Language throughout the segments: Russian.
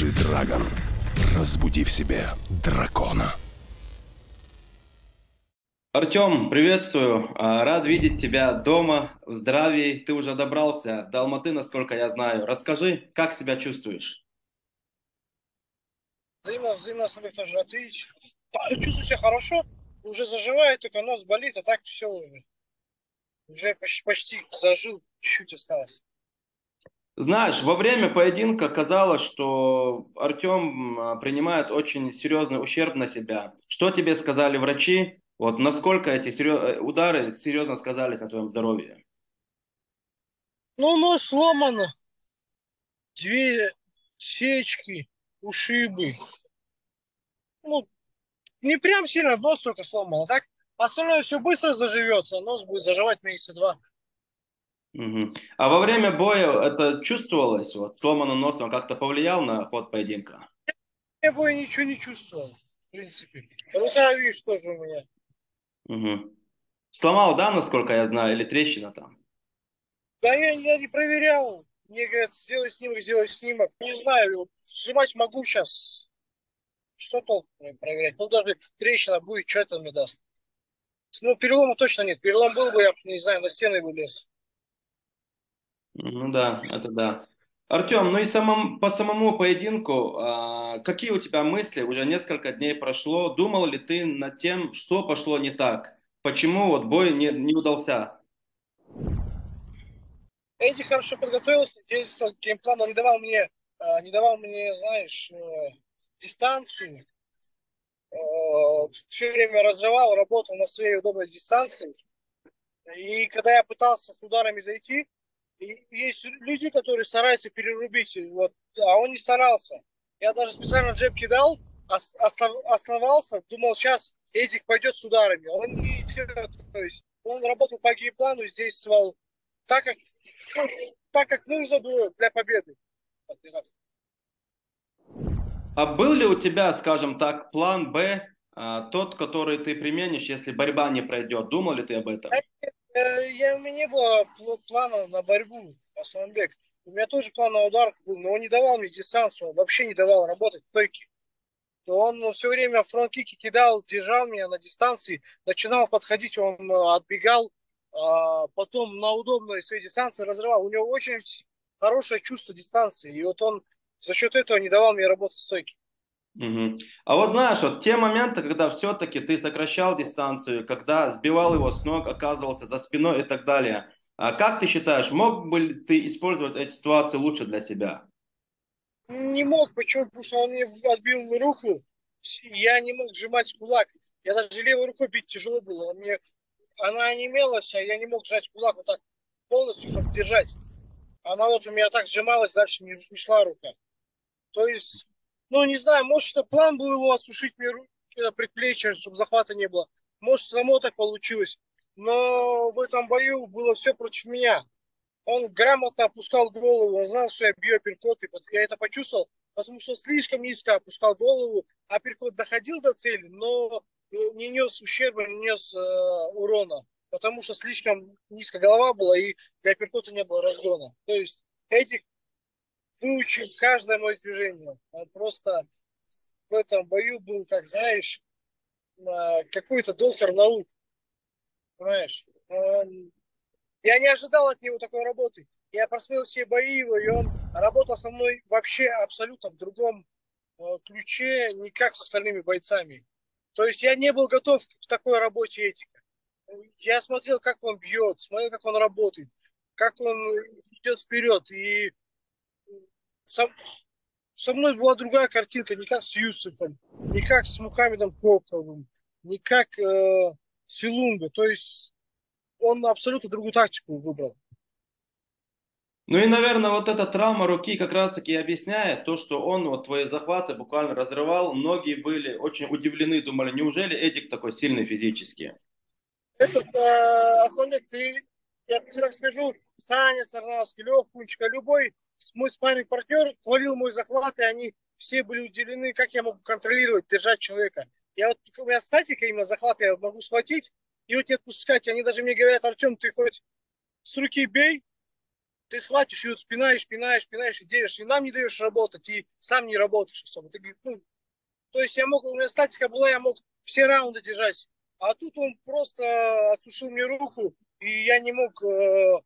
G-Dragon. Разбуди в себе дракона. Артем, приветствую. А, рад видеть тебя дома, в здравии. Ты уже добрался до Алматы, насколько я знаю. Расскажи, как себя чувствуешь? Взаимно, взаимно себе тоже ответить. Чувствую себя хорошо, уже заживает, только нос болит, а так все уже. Уже почти, почти зажил, чуть осталось. Знаешь, во время поединка казалось, что Артем а, принимает очень серьезный ущерб на себя. Что тебе сказали врачи? Вот насколько эти серьез... Э, удары серьезно сказались на твоем здоровье? Ну, нос сломано. Две сечки, ушибы. Ну, не прям сильно нос только сломано. Так остальное все быстро заживется. Нос будет заживать месяца два. Угу. А во время боя это чувствовалось? Вот сломанным носом как-то повлиял на ход поединка? Я боя ничего не чувствовал, в принципе. Рука, видишь, тоже у меня. Угу. Сломал, да, насколько я знаю, или трещина там? Да я, я не проверял. Мне говорят, сделай снимок, сделай снимок. Не знаю, сжимать могу сейчас. Что толку проверять? Ну, даже трещина будет, что это мне даст? Ну, перелома точно нет. Перелом был бы, я, не знаю, на стены бы лез. Ну да, это да. Артем, ну и самом, по самому поединку, а, какие у тебя мысли? Уже несколько дней прошло. Думал ли ты над тем, что пошло не так? Почему вот бой не, не удался? Эдди хорошо подготовился, действовал геймплан, он не давал мне, а, не давал мне, знаешь, э, дистанцию. Э, Все время разрывал, работал на своей удобной дистанции. И когда я пытался с ударами зайти, есть люди, которые стараются перерубить, вот, а он не старался. Я даже специально джеб кидал, оставался, думал, сейчас Эдик пойдет с ударами. Он не идет, то есть он работал по геймплану, действовал так, как, так, как нужно было для победы. А был ли у тебя, скажем так, план Б, а, тот, который ты применишь, если борьба не пройдет? Думал ли ты об этом? Э, я, у меня не было плана на борьбу, Асланбек. У меня тоже план на удар был, но он не давал мне дистанцию, он вообще не давал работать стойки. Он все время фронт-кики кидал, держал меня на дистанции, начинал подходить, он э, отбегал, а потом на удобной своей дистанции разрывал. У него очень хорошее чувство дистанции, и вот он за счет этого не давал мне работать стойки. Угу. А вот знаешь, вот те моменты, когда все-таки ты сокращал дистанцию, когда сбивал его с ног, оказывался за спиной и так далее, а как ты считаешь, мог бы ты использовать эти ситуации лучше для себя? Не мог, почему? Потому что он мне отбил руку, я не мог сжимать кулак. Я даже левой рукой бить тяжело было. Мне, она онемелась, а я не мог сжать кулак вот так полностью, чтобы держать. Она вот у меня так сжималась, дальше не, не шла рука. То есть ну, не знаю, может, это план был его осушить мне руки, предплечья, чтобы захвата не было. Может, само так получилось. Но в этом бою было все против меня. Он грамотно опускал голову, он знал, что я бью апперкот, и я это почувствовал, потому что слишком низко опускал голову. Апперкот доходил до цели, но не нес ущерба, не нес э, урона, потому что слишком низко голова была, и для апперкота не было разгона. То есть этих выучил каждое мое движение. Просто в этом бою был, как знаешь, какой-то доктор наук. Понимаешь? Я не ожидал от него такой работы. Я просмотрел все бои его, и он работал со мной вообще абсолютно в другом э, ключе, не как с остальными бойцами. То есть я не был готов к такой работе этика. Я смотрел, как он бьет, смотрел, как он работает, как он идет вперед. И со, со мной была другая картинка, не как с Юсуфом, не как с Мухаммедом Коковым, не как э, с Илунго. То есть он абсолютно другую тактику выбрал. Ну и, наверное, вот эта травма руки как раз-таки объясняет то, что он вот твои захваты буквально разрывал. Многие были очень удивлены, думали, неужели Эдик такой сильный физически? Этот, э, Асланбек, ты, я тебе скажу, Саня Сарнавский, Лех Кунчика, любой мой спарринг партнер хвалил мой захват, и они все были удивлены, как я могу контролировать, держать человека. Я вот, у меня статика именно захвата, я могу схватить и вот не отпускать. Они даже мне говорят, Артем, ты хоть с руки бей, ты схватишь и вот спинаешь, спинаешь, спинаешь, и делаешь, и нам не даешь работать, и сам не работаешь особо. Ты говоришь, ну, то есть я мог, у меня статика была, я мог все раунды держать. А тут он просто отсушил мне руку, и я не мог, э,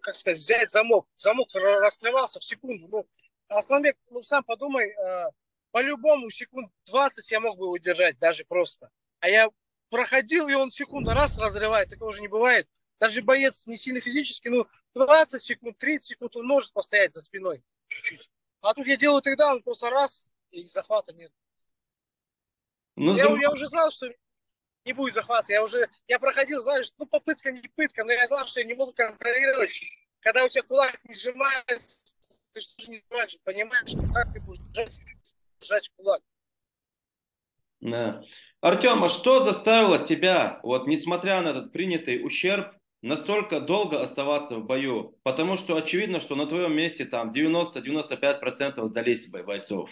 как сказать, взять замок. Замок раскрывался в секунду. Ну, Асланбек, ну сам подумай, э, по-любому секунд 20 я мог бы удержать, даже просто. А я проходил, и он секунду раз разрывает, такого уже не бывает. Даже боец не сильно физически, ну 20 секунд, 30 секунд он может постоять за спиной чуть-чуть. А тут я делаю тогда, он просто раз, и захвата нет. Ну, я, я уже знал, что не будет захвата. Я уже, я проходил, знаешь, ну попытка не пытка, но я знал, что я не могу контролировать. Когда у тебя кулак не сжимается, ты же не сжимаешь, понимаешь, как ты будешь сжать, сжать кулак. Да. Артем, а что заставило тебя, вот несмотря на этот принятый ущерб, настолько долго оставаться в бою? Потому что очевидно, что на твоем месте там 90-95% сдались бойцов.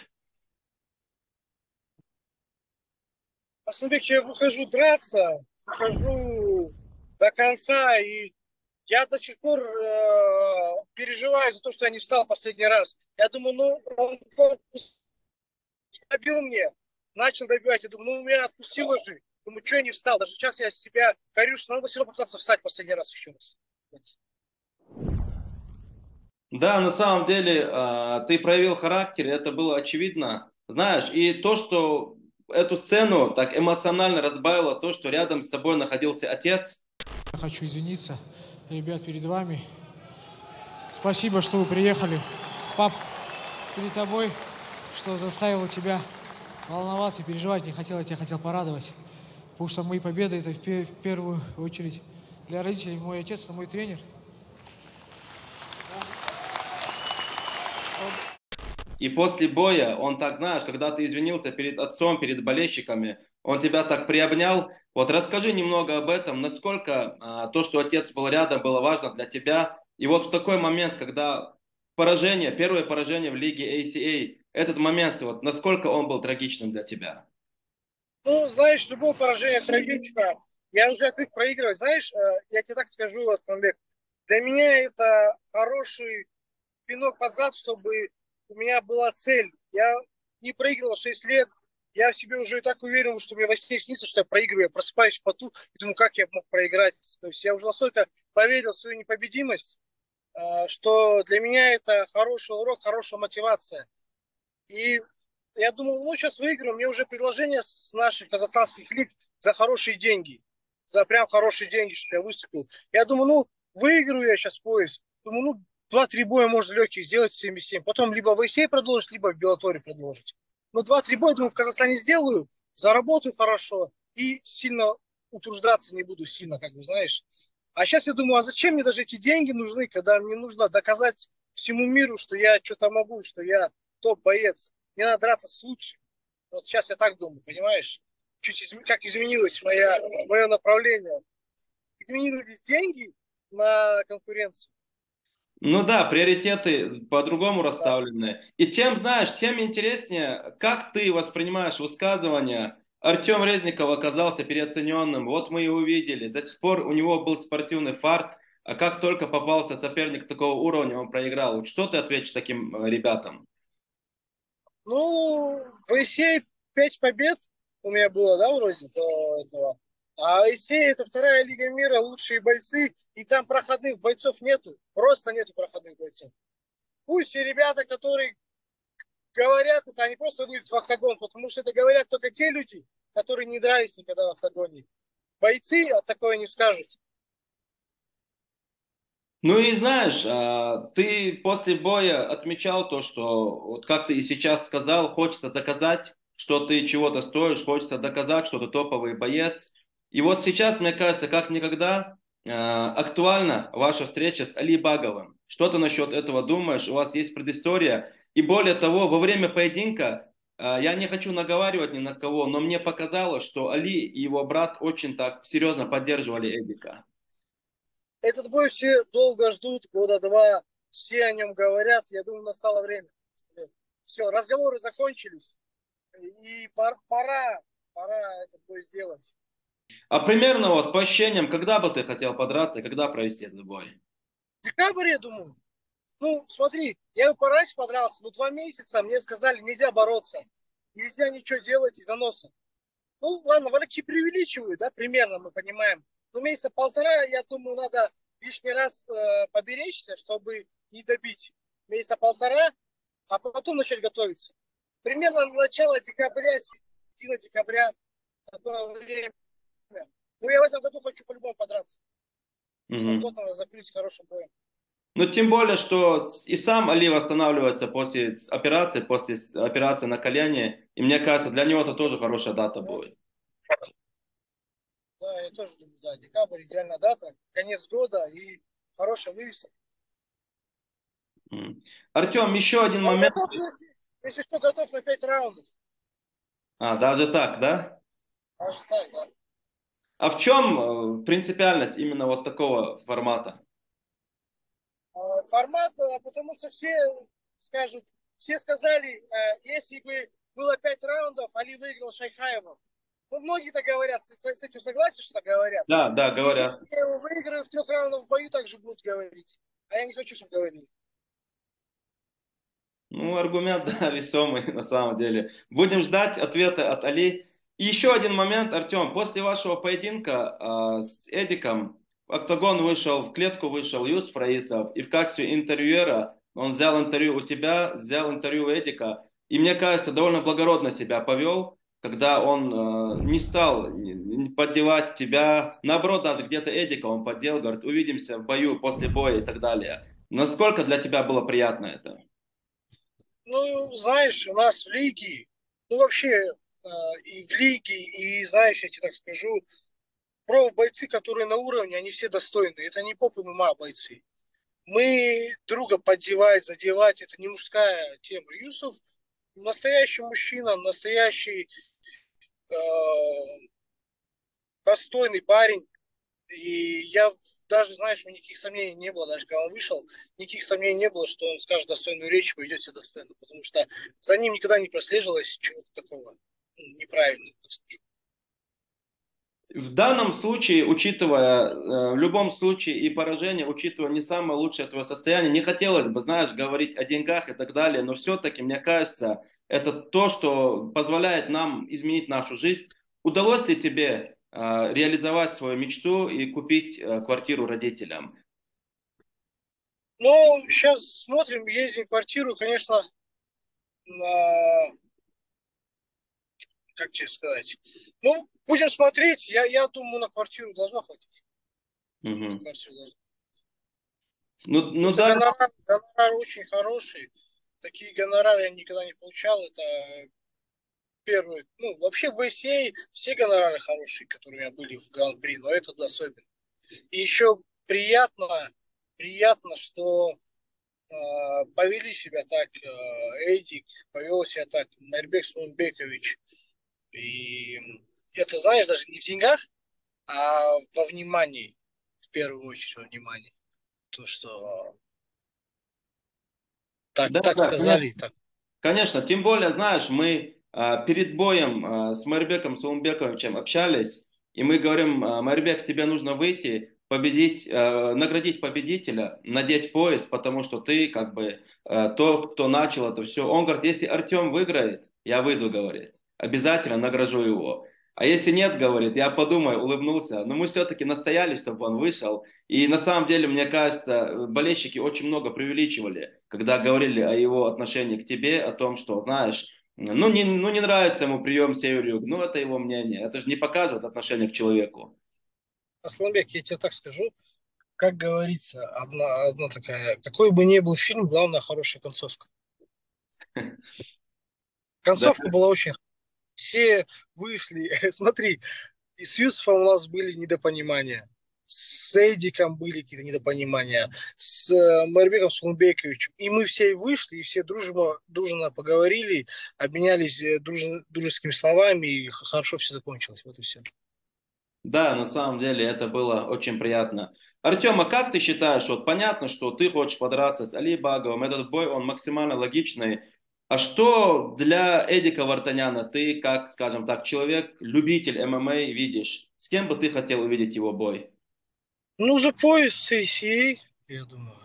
Основик, я выхожу драться, выхожу до конца, и я до сих пор э, переживаю за то, что я не встал последний раз. Я думаю, ну, он побил мне, начал добивать. Я думаю, ну, меня отпустило же. Думаю, что я не встал? Даже сейчас я себя корю, что надо все равно попытаться встать последний раз еще раз. Да, на самом деле, э, ты проявил характер, это было очевидно. Знаешь, и то, что эту сцену так эмоционально разбавило то, что рядом с тобой находился отец. Я хочу извиниться, ребят, перед вами. Спасибо, что вы приехали. Пап, перед тобой, что заставило тебя волноваться, переживать. Не хотел, я тебя хотел порадовать. Потому что мои победы, это в первую очередь для родителей. Мой отец, это мой тренер. И после боя он так, знаешь, когда ты извинился перед отцом, перед болельщиками, он тебя так приобнял. Вот расскажи немного об этом, насколько а, то, что отец был рядом, было важно для тебя. И вот в такой момент, когда поражение, первое поражение в лиге ACA, этот момент, вот насколько он был трагичным для тебя? Ну, знаешь, любое поражение трагично. Я уже отвык проигрывать. Знаешь, э, я тебе так скажу, Асланбек, для меня это хороший пинок под зад, чтобы у меня была цель. Я не проигрывал 6 лет. Я в себе уже и так уверен, что мне во сне снится, что я проигрываю. Я просыпаюсь в поту и думаю, как я мог проиграть. То есть я уже настолько поверил в свою непобедимость, э, что для меня это хороший урок, хорошая мотивация. И я думал, ну, сейчас выиграю. Мне уже предложение с наших казахстанских лиг за хорошие деньги. За прям хорошие деньги, что я выступил. Я думаю, ну, выиграю я сейчас пояс. Думаю, ну, два-три боя можно легких сделать в 77. Потом либо в Исей продолжить, либо в Белаторе продолжить. Но два-три боя, думаю, в Казахстане сделаю, заработаю хорошо и сильно утруждаться не буду сильно, как бы, знаешь. А сейчас я думаю, а зачем мне даже эти деньги нужны, когда мне нужно доказать всему миру, что я что-то могу, что я топ-боец. Мне надо драться с лучшим. Вот сейчас я так думаю, понимаешь? Чуть изм... как изменилось моя, мое направление. Изменились деньги на конкуренцию. Ну да, приоритеты по-другому расставлены. И тем, знаешь, тем интереснее, как ты воспринимаешь высказывания. Артем Резников оказался переоцененным. Вот мы и увидели. До сих пор у него был спортивный фарт, а как только попался соперник такого уровня, он проиграл. Что ты ответишь таким э, ребятам? Ну, в пять побед у меня было, да, вроде до этого. А Исей это вторая лига мира, лучшие бойцы, и там проходных бойцов нету, просто нету проходных бойцов. Пусть и ребята, которые говорят это, они просто выйдут в октагон, потому что это говорят только те люди, которые не дрались никогда в октагоне. Бойцы от такое не скажут. Ну и знаешь, а, ты после боя отмечал то, что, вот как ты и сейчас сказал, хочется доказать, что ты чего-то стоишь, хочется доказать, что ты топовый боец. И вот сейчас, мне кажется, как никогда э, актуальна ваша встреча с Али Баговым. Что ты насчет этого думаешь? У вас есть предыстория. И более того, во время поединка, э, я не хочу наговаривать ни на кого, но мне показалось, что Али и его брат очень так серьезно поддерживали Эдика. Этот бой все долго ждут, года два, все о нем говорят. Я думаю, настало время. Все, разговоры закончились. И пора, пора этот бой сделать. А примерно вот по ощущениям, когда бы ты хотел подраться когда провести этот бой? Декабрь, я думаю. Ну, смотри, я пораньше подрался, но два месяца мне сказали, нельзя бороться, нельзя ничего делать из-за носа. Ну, ладно, врачи преувеличивают, да, примерно мы понимаем. Но месяца полтора, я думаю, надо лишний раз э, поберечься, чтобы не добить. Месяца полтора, а потом начать готовиться. Примерно начало декабря, середина декабря, такое время. Ну, я в этом году хочу по-любому подраться. Надо закрыть хорошим боем. Ну, тем более, что и сам Али восстанавливается после операции, после операции на колене. И мне кажется, для него это тоже хорошая дата будет. Да, я тоже думаю, да, декабрь идеальная дата, конец года и хорошая вывеска. Артем, еще один Но момент. готов, если, если что, готов на 5 раундов. А, даже так, да? Аж так, да. А в чем э, принципиальность именно вот такого формата? А, Формат, а, потому что все скажут, все сказали, э, если бы было 5 раундов, Али выиграл Шайхаева. Ну, многие так говорят, с, с этим согласен, что так говорят? Да, да, говорят. Если я его выиграю в трех раундах в бою, также будут говорить. А я не хочу, чтобы говорили. Ну, аргумент, да, весомый на самом деле. Будем ждать ответа от Али. Еще один момент, Артем. После вашего поединка э, с Эдиком октагон вышел, в клетку вышел Юс Фраисов. И в качестве интервьюера он взял интервью у тебя, взял интервью у Эдика. И мне кажется, довольно благородно себя повел, когда он э, не стал поддевать тебя. Наоборот, даже где-то Эдика он поддел, говорит, увидимся в бою, после боя и так далее. Насколько для тебя было приятно это? Ну, знаешь, у нас в лиге, ну вообще и в лиге, и знаешь, я тебе так скажу, про бойцы, которые на уровне, они все достойны. Это не поп ММА бойцы. Мы друга поддевать, задевать, это не мужская тема. Юсов настоящий мужчина, настоящий э, достойный парень. И я даже, знаешь, у меня никаких сомнений не было, даже когда он вышел, никаких сомнений не было, что он скажет достойную речь, поведет себя достойно, потому что за ним никогда не прослеживалось чего-то такого скажу. В данном случае, учитывая, э, в любом случае и поражение, учитывая не самое лучшее твое состояние, не хотелось бы, знаешь, говорить о деньгах и так далее, но все-таки, мне кажется, это то, что позволяет нам изменить нашу жизнь. Удалось ли тебе э, реализовать свою мечту и купить э, квартиру родителям? Ну, сейчас смотрим, ездим в квартиру, конечно, на... как тебе сказать? Ну, будем смотреть, я, я думаю, на квартиру должно хватить. Мгм. Квартиру должно. Ну, ну да, гонорар, гонорар очень хороший. Такие гонорары я никогда не получал. Это первый. Ну, вообще в ВСА все гонорары хорошие, которые у меня были в Гран-при, но этот особенно. И еще приятно, приятно, что э, повели себя так э, Эдик, повел себя так Нарбек Сулумбекович. И это, знаешь, даже не в деньгах, а во внимании, в первую очередь во внимании. То, что так, Да, так да, сказали, так. Конечно, тем более, знаешь, мы а, перед боем а, с Майрбеком Сулумбековичем общались, и мы говорим, а, Майрбек, тебе нужно выйти, победить, а, наградить победителя, надеть пояс, потому что ты как бы а, тот, кто начал это все. Он говорит, если Артем выиграет, я выйду, говорит, обязательно награжу его. А если нет, говорит, я подумаю, улыбнулся. Но мы все-таки настояли, чтобы он вышел. И на самом деле, мне кажется, болельщики очень много преувеличивали, когда говорили о его отношении к тебе, о том, что, знаешь, ну не, ну не нравится ему прием север-юг. Ну это его мнение. Это же не показывает отношение к человеку. Асланбек, я тебе так скажу, как говорится, одна, одна такая, какой бы ни был фильм, главное хорошая концовка. Концовка была очень все вышли, смотри, и с Юсуфом у нас были недопонимания, с Эдиком были какие-то недопонимания, с э, Марбеком Сулумбековичем, и мы все вышли, и все дружно, дружно поговорили, обменялись э, дружно- дружескими словами, и хорошо все закончилось, вот и все. Да, на самом деле это было очень приятно. Артем, а как ты считаешь, вот понятно, что ты хочешь подраться с Али Баговым, этот бой, он максимально логичный. А что для Эдика Вартаняна ты, как, скажем так, человек, любитель ММА, видишь? С кем бы ты хотел увидеть его бой? Ну, за пояс с ACA, я думаю,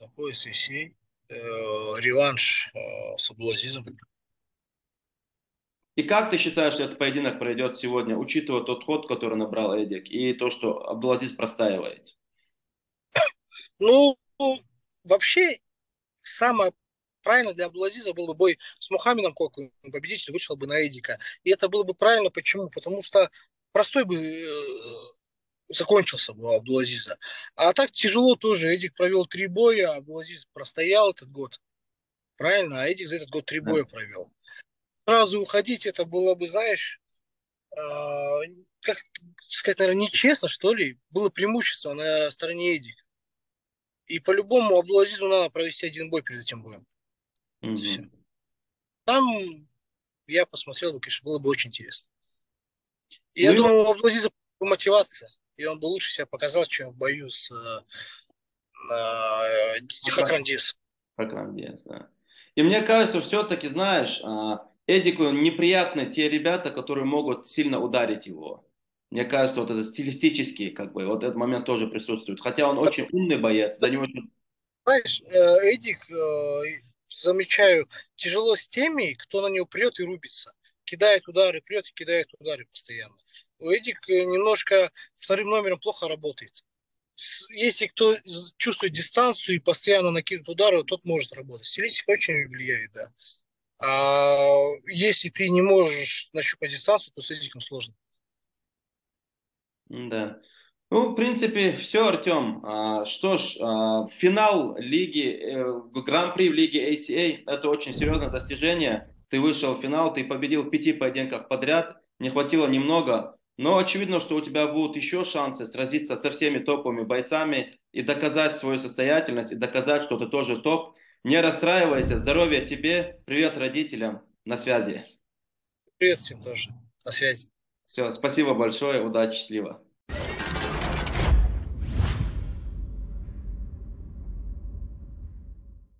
на пояс висей. Э, реванш э, с Аблазизом. И как ты считаешь, что этот поединок пройдет сегодня, учитывая тот ход, который набрал Эдик, и то, что Абдулазиз простаивает? Ну, вообще, самое правильно для Абдулазиза был бы бой с Мухаммедом Коку, победитель вышел бы на Эдика. И это было бы правильно, почему? Потому что простой бы э, закончился бы у Абдулазиза. А так тяжело тоже. Эдик провел три боя, а Абдулазиз простоял этот год. Правильно? А Эдик за этот год три боя провел. Сразу уходить, это было бы, знаешь, э, как сказать, наверное, нечестно, что ли. Было преимущество на стороне Эдика. И по-любому Абдулазизу надо провести один бой перед этим боем. Mm-hmm. Все. Там я посмотрел бы, конечно, было бы очень интересно. И ну, я думаю, у Абдулазиза мотивация и он бы лучше себя показал, чем в бою с э, Хакран Диас. Хакран Диас, да. И мне кажется, все-таки, знаешь, а, Эдику неприятны те ребята, которые могут сильно ударить его. Мне кажется, вот это стилистически, как бы, вот этот момент тоже присутствует. Хотя он очень умный боец, да не очень... Знаешь, э, Эдик, э, замечаю, тяжело с теми, кто на него прет и рубится. Кидает удары, прет и кидает удары постоянно. Эдик э, немножко вторым номером плохо работает. Если кто чувствует дистанцию и постоянно накидывает удары, тот может работать. Стилистика очень влияет, да. А если ты не можешь нащупать дистанцию, то с Эдиком сложно. Да. Ну, в принципе, все, Артем. А, что ж, а, финал лиги, э, гран-при в лиге ACA – это очень серьезное достижение. Ты вышел в финал, ты победил в пяти поединках подряд, не хватило немного. Но очевидно, что у тебя будут еще шансы сразиться со всеми топовыми бойцами и доказать свою состоятельность, и доказать, что ты тоже топ. Не расстраивайся, здоровья тебе, привет родителям, на связи. Привет всем тоже, на связи. Все, спасибо большое, удачи, счастливо.